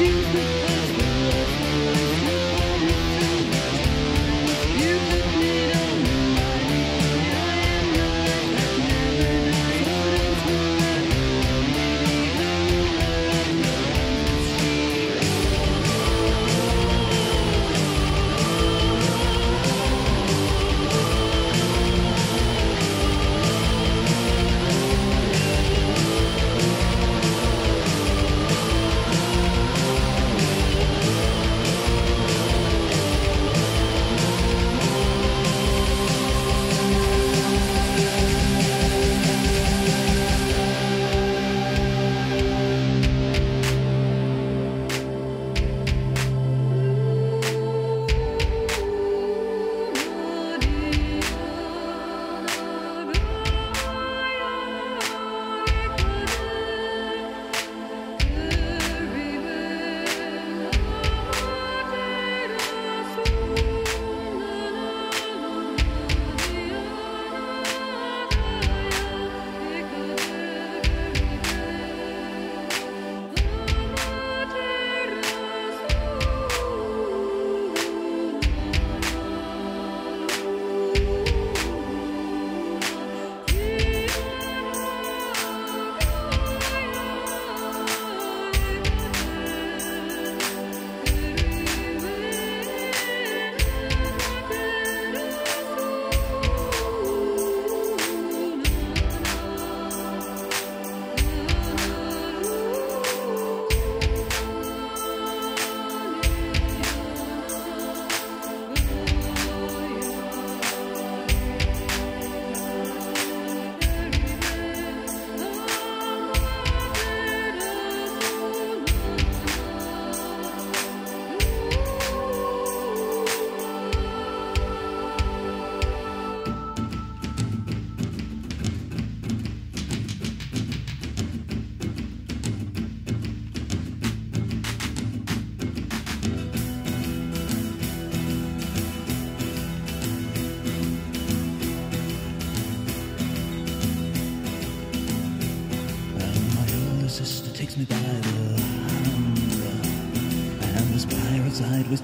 to the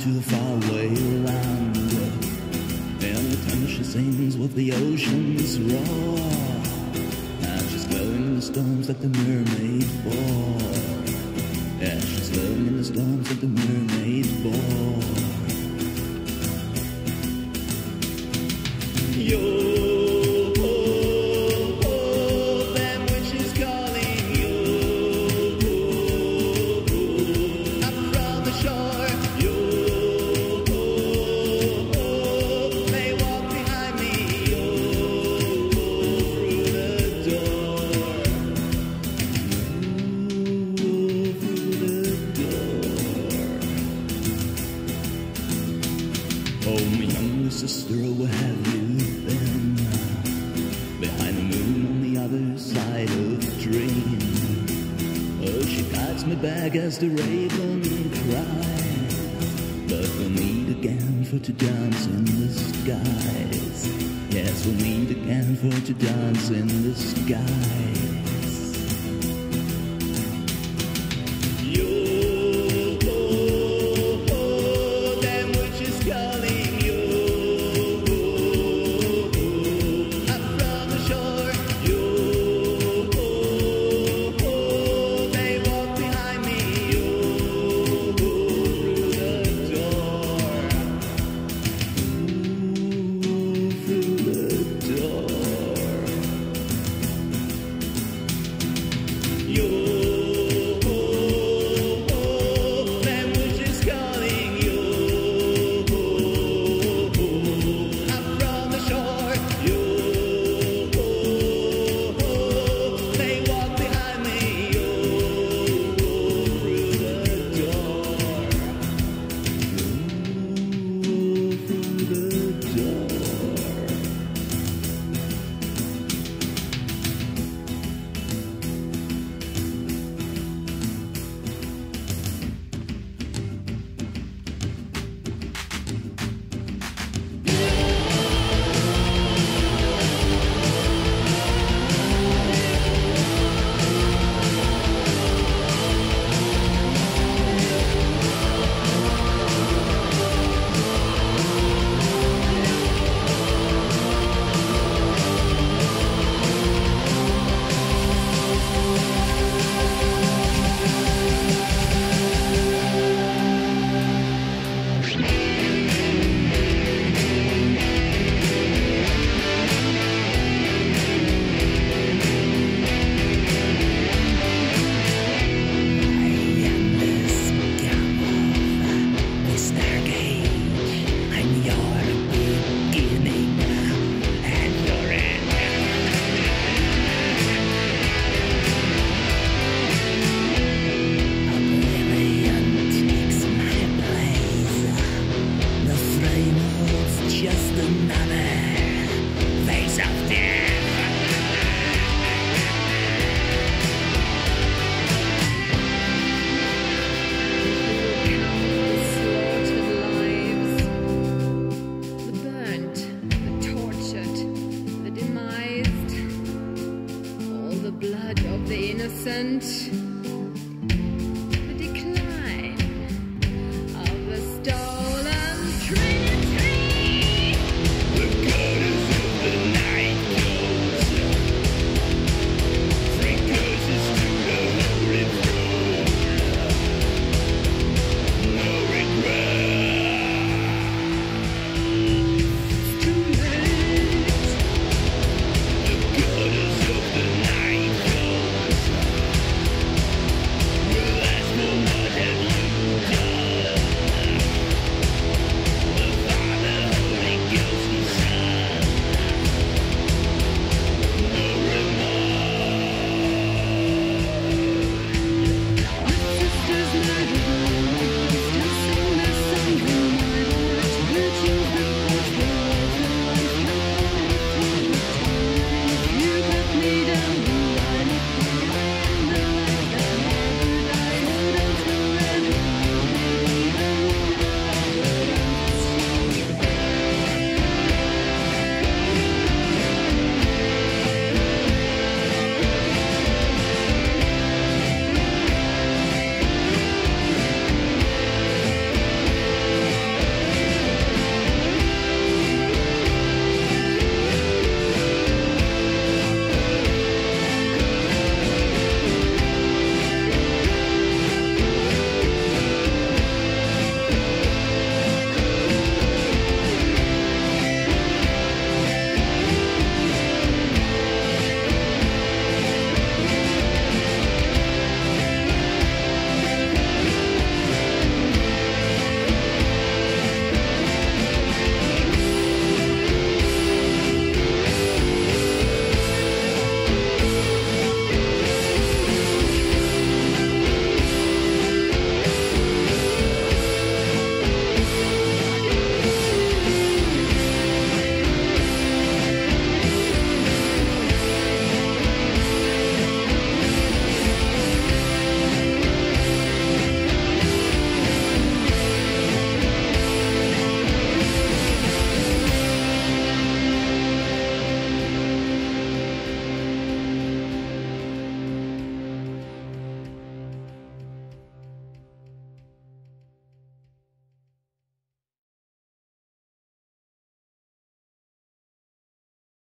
to the faraway land. And the thunder she sings with the ocean's roar. And she's flowing in the storms like the mermaid bore. Yeah, she's flowing in the storms like the mermaid boy. Yo, guides me back as the raven cries. But we'll meet again for to dance in the skies. Yes, we'll meet again for to dance in the skies. blood of the innocent.